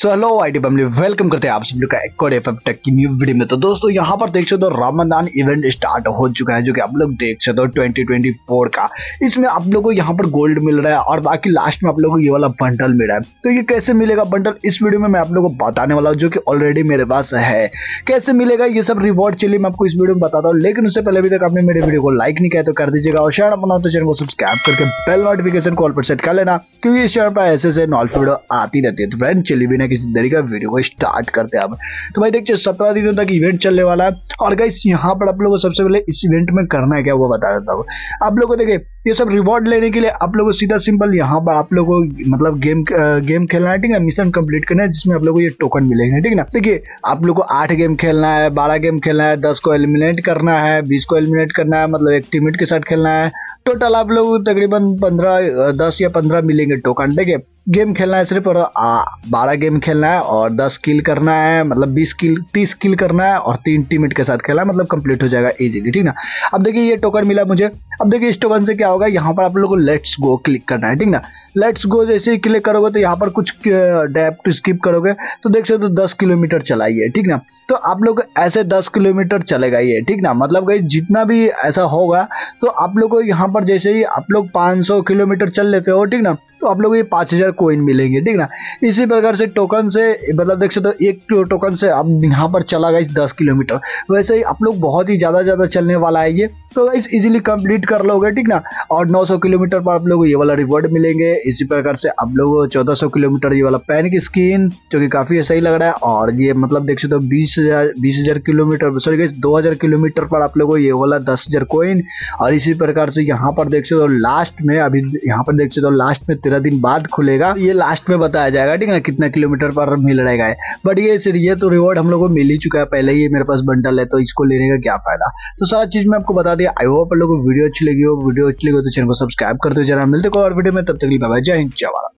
So hello I T family welcome करते हैं आप सभी लोग का एक और एफ़ टेक की न्यू वीडियो में। तो दोस्तों, यहाँ पर देख सकते हो रमदान इवेंट स्टार्ट हो चुका है, जो कि आप लोग देख सकते हो 2024 का। इसमें आप लोगों को यहाँ पर गोल्ड मिल रहा है और बाकी लास्ट में आप लोगों को ये वाला बंडल मिल रहा है। तो ये कैसे मिलेगा बंडल इस वीडियो में मैं आप लोगों को बताने वाला हूँ, जो कि ऑलरेडी मेरे पास है। कैसे मिलेगा ये सब रिवॉर्ड चलिए मैं आपको इस वीडियो में बताता हूँ। लेकिन उससे पहले अभी तक आपने मेरे वीडियो को लाइक नहीं किया तो कर दीजिएगा। और शेयर अपना तो चैनल को सब्सक्राइब करके बेल नोटिफिकेशन कॉल पर सेट कर लेना, क्योंकि इस चैनल पर ऐसे ऐसे नॉल वीडियो आती रहती है। तो फ्रेंड चलिए किसी देरी का वीडियो को स्टार्ट करते हैं अब। तो भाई देखिए, सत्रह दिनों तक इवेंट चलने वाला है। और गाइस यहाँ पर आप लोगों को सबसे पहले इस इवेंट में करना है क्या, वो बता देता हूँ। आप लोगों को देखिए, ये सब रिवॉर्ड लेने के लिए आप लोगों को सीधा सिंपल यहाँ पर आप लोगों को मतलब गेम गेम खेलना है, ठीक है? मिशन कंप्लीट करना है, जिसमें आप लोगों को ये टोकन मिलेंगे, ठीक है? ना देखिए, आप लोग को आठ गेम खेलना है, बारह गेम खेलना है, दस को एलिमिनेट करना है, बीस को एलिमिनेट करना है मतलब एक टीमेट के साथ खेलना है। टोटल आप लोग तकरीबन पंद्रह दस या पंद्रह मिलेंगे टोकन देखिए गेम खेलना है सिर्फ़ और बारह गेम खेलना है और दस किल करना है मतलब बीस किल, तीस किल करना है और तीन टीमेट के साथ खेलना है मतलब कंप्लीट हो जाएगा इजीली ठीक ना? अब देखिए ये टोकन मिला मुझे। अब देखिए इस टोकन से क्या होगा? यहाँ पर आप लोगों को लेट्स गो क्लिक करना है, ठीक ना? लेट्स गो जैसे ही क्लिक करोगे तो यहाँ पर कुछ डेप्ट स्किप करोगे तो देख सकते हो दस किलोमीटर चलाइए ठीक ना? तो आप लोग ऐसे दस किलोमीटर चलेगा ये, ठीक ना? मतलब गई जितना भी ऐसा होगा तो आप लोग को यहाँ पर जैसे ही आप लोग पाँच सौ किलोमीटर चल लेते हो, ठीक ना? तो आप लोग ये पाँच हज़ार कोइन मिलेंगे, ठीक ना? इसी प्रकार से टोकन से मतलब देख सकते हो, एक टोकन से अब यहाँ पर चला गया दस किलोमीटर। वैसे ही आप लोग बहुत ही ज़्यादा ज़्यादा चलने वाला है ये तो इस इजीली कंप्लीट कर लोगे, ठीक ना? और 900 किलोमीटर पर आप लोग ये वाला रिवॉर्ड मिलेंगे। इसी प्रकार से आप लोग 1400 किलोमीटर ये वाला पैन की स्किन जो कि काफ़ी सही लग रहा है। और ये मतलब देख सकते हो, बीस हज़ार बीस हज़ार किलोमीटर सॉरी दो हज़ार किलोमीटर पर आप लोगों को ये वाला दस हज़ार कोइन और इसी प्रकार से यहाँ पर देख सकते हो लास्ट में, अभी यहाँ पर देख सकते हो लास्ट में तेरह दिन बाद खुलेगा। ये लास्ट में बताया जाएगा, ठीक है ना, कितना किलोमीटर पर मिल रहेगा बट ये ये तो रिवॉर्ड हम लोग को मिल ही चुका है। पहले ही मेरे पास बंडल है तो इसको लेने का क्या फ़ायदा? तो सारा चीज़ मैं आपको बता दिया। आई होप लोगों को वीडियो अच्छी लगी हो। वीडियो अच्छी लगी हो तो चैनल को सब्सक्राइब करते जरा। मिलते को और वीडियो में। तब तक जय हिंद जवान